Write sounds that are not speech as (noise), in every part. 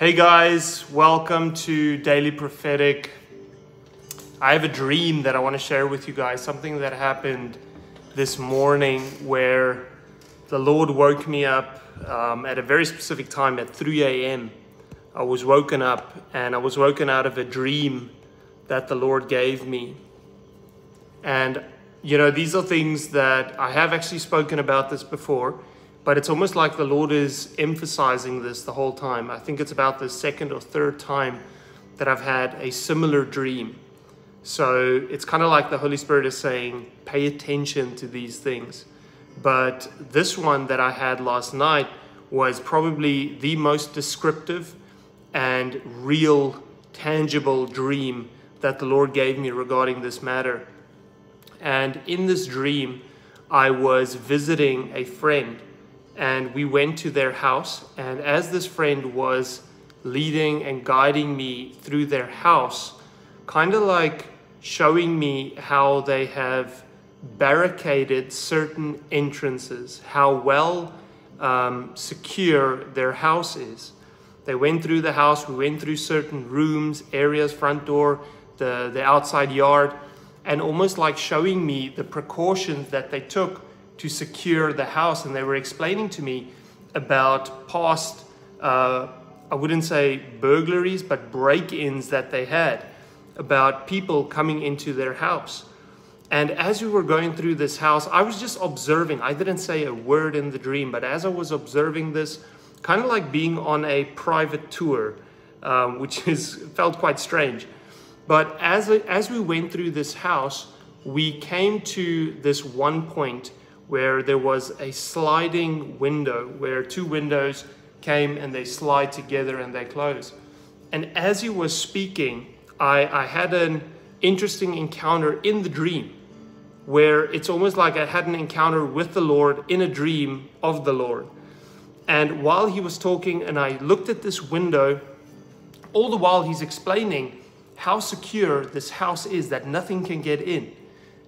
Hey guys, welcome to Daily Prophetic. I have a dream that I want to share with you guys, something that happened this morning where the Lord woke me up um, at a very specific time at 3 a.m. I was woken up and I was woken out of a dream that the Lord gave me. And, you know, these are things that I have actually spoken about this before but it's almost like the Lord is emphasizing this the whole time. I think it's about the second or third time that I've had a similar dream. So it's kind of like the Holy Spirit is saying, pay attention to these things. But this one that I had last night was probably the most descriptive and real, tangible dream that the Lord gave me regarding this matter. And in this dream, I was visiting a friend and we went to their house. And as this friend was leading and guiding me through their house, kind of like showing me how they have barricaded certain entrances, how well um, secure their house is. They went through the house, we went through certain rooms, areas, front door, the, the outside yard, and almost like showing me the precautions that they took to secure the house. And they were explaining to me about past, uh, I wouldn't say burglaries, but break ins that they had about people coming into their house. And as we were going through this house, I was just observing. I didn't say a word in the dream, but as I was observing this, kind of like being on a private tour, um, which (laughs) is felt quite strange. But as, as we went through this house, we came to this one point where there was a sliding window where two windows came and they slide together and they close. And as he was speaking, I, I had an interesting encounter in the dream where it's almost like I had an encounter with the Lord in a dream of the Lord. And while he was talking and I looked at this window, all the while he's explaining how secure this house is that nothing can get in.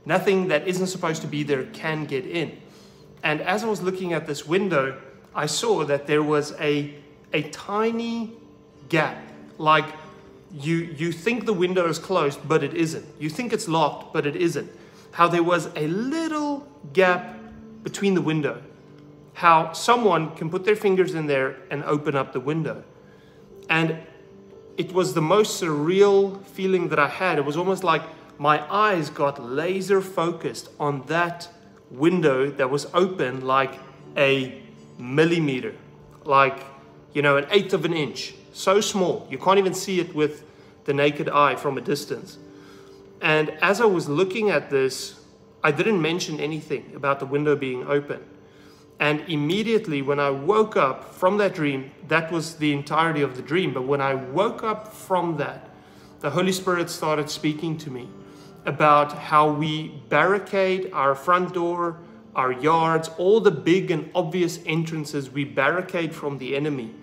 Nothing that isn't supposed to be there can get in. And as I was looking at this window, I saw that there was a, a tiny gap. Like you, you think the window is closed, but it isn't. You think it's locked, but it isn't. How there was a little gap between the window. How someone can put their fingers in there and open up the window. And it was the most surreal feeling that I had. It was almost like my eyes got laser focused on that window that was open like a millimeter, like, you know, an eighth of an inch. So small. You can't even see it with the naked eye from a distance. And as I was looking at this, I didn't mention anything about the window being open. And immediately when I woke up from that dream, that was the entirety of the dream. But when I woke up from that, the Holy Spirit started speaking to me about how we barricade our front door, our yards, all the big and obvious entrances we barricade from the enemy.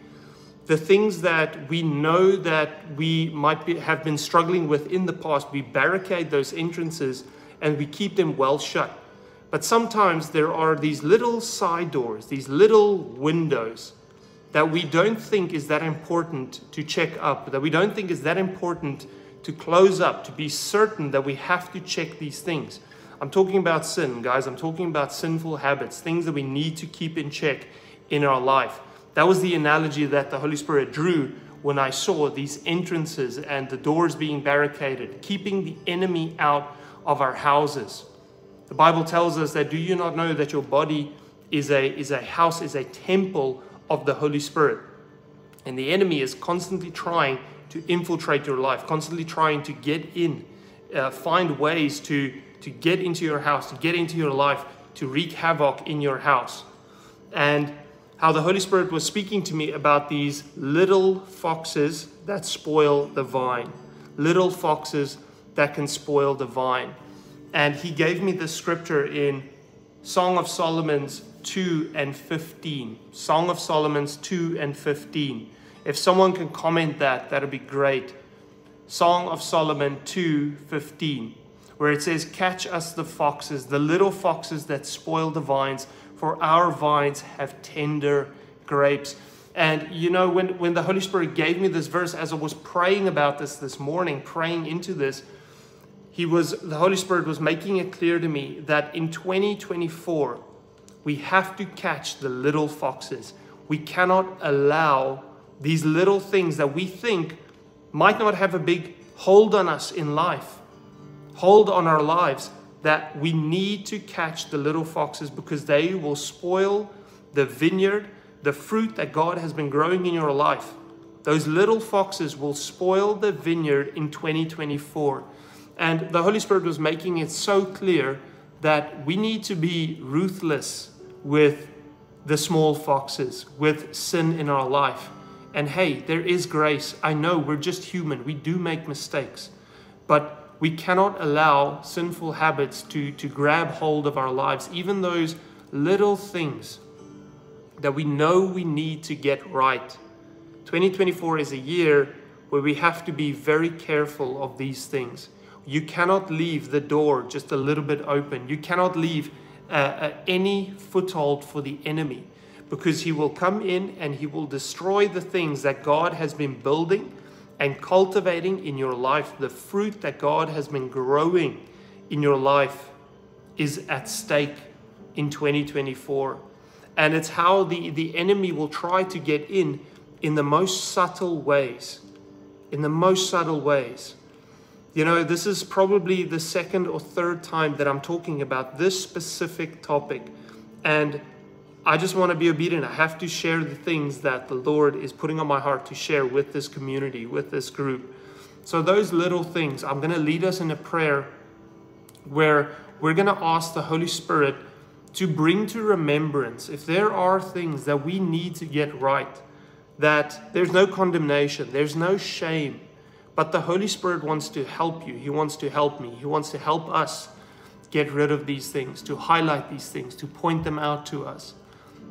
The things that we know that we might be, have been struggling with in the past, we barricade those entrances and we keep them well shut. But sometimes there are these little side doors, these little windows that we don't think is that important to check up, that we don't think is that important to close up, to be certain that we have to check these things. I'm talking about sin, guys. I'm talking about sinful habits, things that we need to keep in check in our life. That was the analogy that the Holy Spirit drew when I saw these entrances and the doors being barricaded, keeping the enemy out of our houses. The Bible tells us that do you not know that your body is a, is a house, is a temple of the Holy Spirit? And the enemy is constantly trying to infiltrate your life, constantly trying to get in, uh, find ways to, to get into your house, to get into your life, to wreak havoc in your house. And how the Holy Spirit was speaking to me about these little foxes that spoil the vine, little foxes that can spoil the vine. And he gave me the scripture in Song of Solomon's 2 and 15. Song of Solomon's 2 and 15. If someone can comment that, that'd be great. Song of Solomon 2:15, where it says, "Catch us the foxes, the little foxes that spoil the vines, for our vines have tender grapes." And you know, when, when the Holy Spirit gave me this verse, as I was praying about this this morning, praying into this, he was the Holy Spirit was making it clear to me that in 2024, we have to catch the little foxes. We cannot allow these little things that we think might not have a big hold on us in life, hold on our lives, that we need to catch the little foxes because they will spoil the vineyard, the fruit that God has been growing in your life. Those little foxes will spoil the vineyard in 2024. And the Holy Spirit was making it so clear that we need to be ruthless with the small foxes, with sin in our life. And hey, there is grace. I know we're just human, we do make mistakes. But we cannot allow sinful habits to, to grab hold of our lives, even those little things that we know we need to get right. 2024 is a year where we have to be very careful of these things. You cannot leave the door just a little bit open. You cannot leave uh, uh, any foothold for the enemy because he will come in and he will destroy the things that God has been building and cultivating in your life. The fruit that God has been growing in your life is at stake in 2024. And it's how the, the enemy will try to get in in the most subtle ways. In the most subtle ways. You know, this is probably the second or third time that I'm talking about this specific topic. And I just want to be obedient. I have to share the things that the Lord is putting on my heart to share with this community, with this group. So, those little things, I'm going to lead us in a prayer where we're going to ask the Holy Spirit to bring to remembrance if there are things that we need to get right, that there's no condemnation, there's no shame but the Holy Spirit wants to help you. He wants to help me. He wants to help us get rid of these things, to highlight these things, to point them out to us.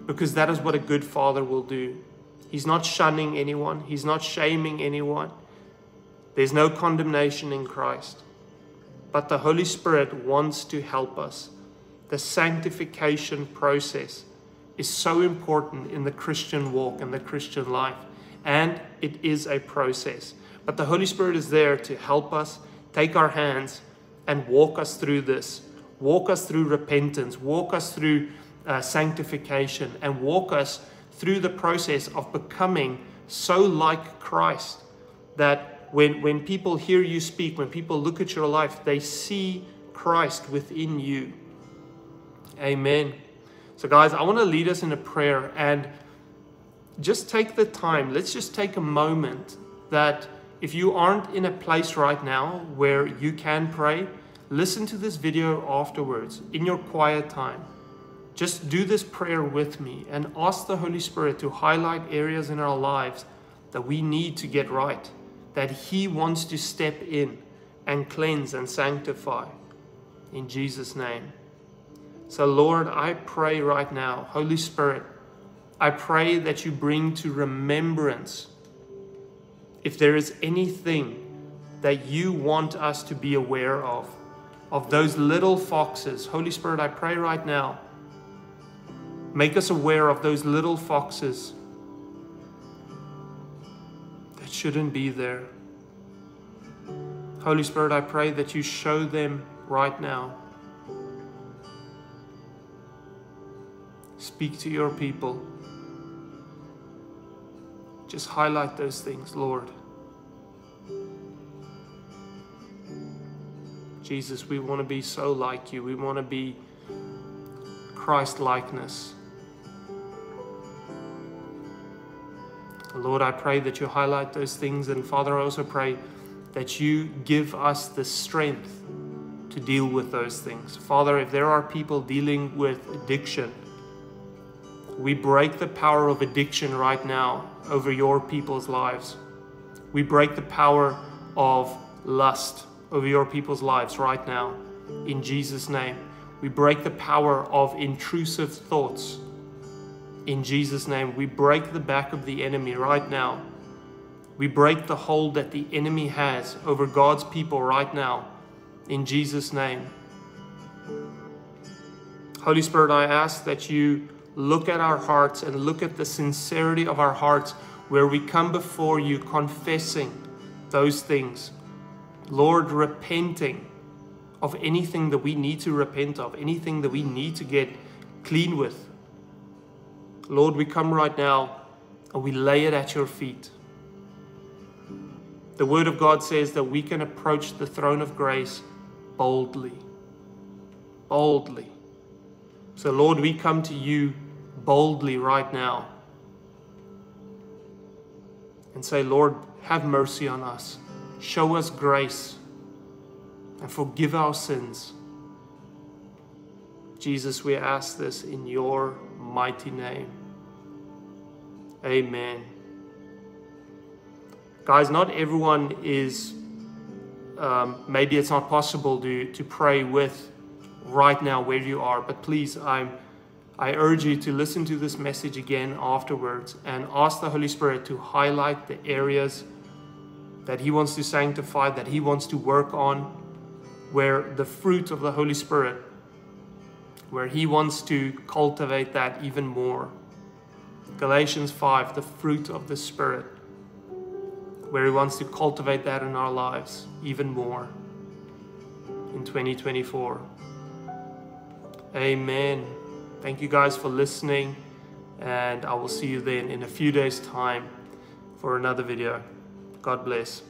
Because that is what a good father will do. He's not shunning anyone, he's not shaming anyone. There's no condemnation in Christ. But the Holy Spirit wants to help us. The sanctification process is so important in the Christian walk and the Christian life. And it is a process. But the Holy Spirit is there to help us take our hands and walk us through this, walk us through repentance, walk us through uh, sanctification, and walk us through the process of becoming so like Christ that when, when people hear you speak, when people look at your life, they see Christ within you. Amen. So, guys, I want to lead us in a prayer and just take the time. Let's just take a moment that if you aren't in a place right now where you can pray, listen to this video afterwards in your quiet time. Just do this prayer with me and ask the Holy Spirit to highlight areas in our lives that we need to get right, that He wants to step in and cleanse and sanctify. In Jesus' name. So, Lord, I pray right now, Holy Spirit, I pray that you bring to remembrance if there is anything that you want us to be aware of, of those little foxes, Holy Spirit, I pray right now, make us aware of those little foxes that shouldn't be there. Holy Spirit, I pray that you show them right now. Speak to your people. Just highlight those things, Lord. Jesus, we want to be so like you. We want to be Christ likeness. Lord, I pray that you highlight those things. And Father, I also pray that you give us the strength to deal with those things. Father, if there are people dealing with addiction, we break the power of addiction right now over your people's lives. We break the power of lust over your people's lives right now. In Jesus' name, we break the power of intrusive thoughts. In Jesus' name, we break the back of the enemy right now. We break the hold that the enemy has over God's people right now. In Jesus' name. Holy Spirit, I ask that you look at our hearts and look at the sincerity of our hearts where we come before you confessing those things. Lord, repenting of anything that we need to repent of, anything that we need to get clean with. Lord, we come right now and we lay it at your feet. The Word of God says that we can approach the throne of grace boldly. Boldly. So, Lord, we come to you boldly right now and say, Lord, have mercy on us. Show us grace and forgive our sins. Jesus, we ask this in your mighty name. Amen. Guys, not everyone is, um, maybe it's not possible to, to pray with right now where you are, but please, I'm, I urge you to listen to this message again afterwards and ask the Holy Spirit to highlight the areas that He wants to sanctify, that He wants to work on, where the fruit of the Holy Spirit, where He wants to cultivate that even more. Galatians 5, the fruit of the Spirit, where He wants to cultivate that in our lives even more in 2024. Amen. Thank you guys for listening, and I will see you then in a few days' time for another video. God bless.